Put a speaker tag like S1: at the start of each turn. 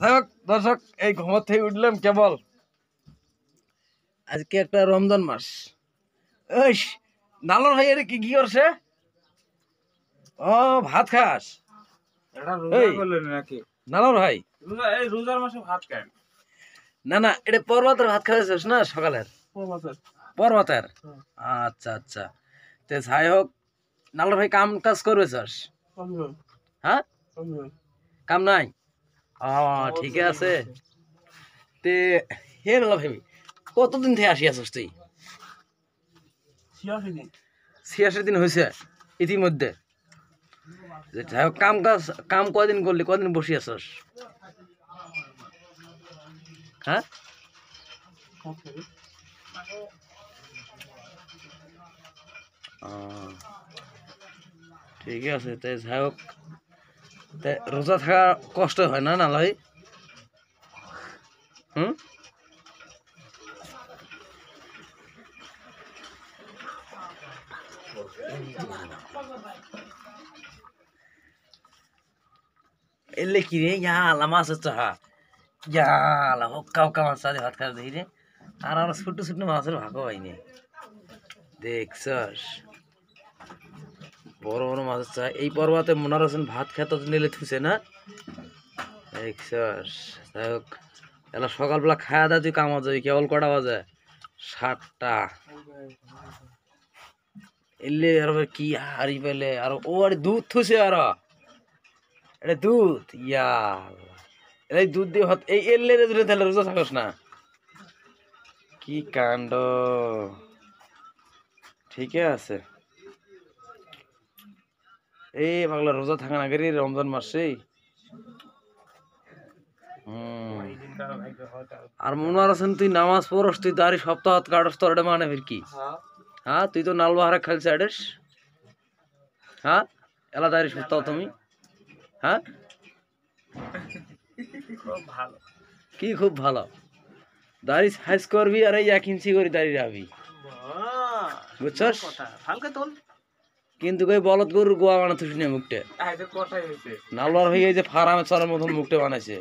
S1: যাই দর্শক এই ঘুমোর থেকে উঠলাম কেবল। আজকে একটা রমজান মাস। ওই নালর ভাই এর কি কি করছে? ও ভাত খাস। নালর ভাই।
S2: এই রোজার মাসে ভাত খান
S1: না না এটা পর্বতের ভাত খাওয়াইছিস না সকালের? পর্বতের। আচ্ছা আচ্ছা। তে যাই হোক নালর ভাই কাম কাজ করবে চাস? হ্যাঁ? কাম নাই? ঠিক আছে। তে হে নালা ভাই কতদিন থেকে আসি আছিস তুই? ছিয়াশি দিন। হয়েছে ইতিমধ্যে। যাই হোক কাম কাজ কাম কদিন করলি কদিন বসে আছস? হ্যাঁ? ও, ঠিকই আছে তাই যাই হোক। তাই রোজা থাকা কষ্ট হয় না না লাই হুম? এলে কি রে ইয়ালা মাছ হচ্ছে হা। ইয়ালা হক্কা হক্কা মাছ সাথে ভাত খাওয়া দেখি রে আর আমরা ছোট ছোট মাছের ভাগও পাইনি দেখছস। বড় বড় মাছ আছে। এই পর্বতে মনার হোসেন ভাত খেত নিলে থুছে না? যাই হোক, এলা সকালবেলা খাওয়া দাওয়া তুই কামা যাবি, কেবল কটা বাজে? সাতটা। এলে আর কি হারি পেলে, আর ও আরে দুধ থুছে আর। এটা দুধ? ইয়া এই দুধ দিয়ে ভাত, এই এলে রে তাহলে রোজা থাকস না? কি কাণ্ড? ঠিকই আছে। এই পাগলা রোজা থাকা না গেরি রমজান মাসে আর মনোয়ার হোসেন তুই নামাজ পড়স তুই দাঁড়ি সপ্তাহ কাটস তোর মানে ফির কি? হ্যাঁ। তুই তো নালবাহারা খেলছে আডেস হ্যাঁ এলা দাঁড়ি সপ্তাহ তুমি। হ্যাঁ। কি খুব ভালো। দাড়ি সাইজ করবি আর এই এক ইঞ্চি করে দাড়ি রাখবি বুঝছস?
S2: হালকা তোল।
S1: কিন্তু কই বলদ গরুর গোয়া বানাতে শুনে মুখটা। নালোয়ার হয়ে যে ফার্মে চরের মতন মুখটা বানাইছে।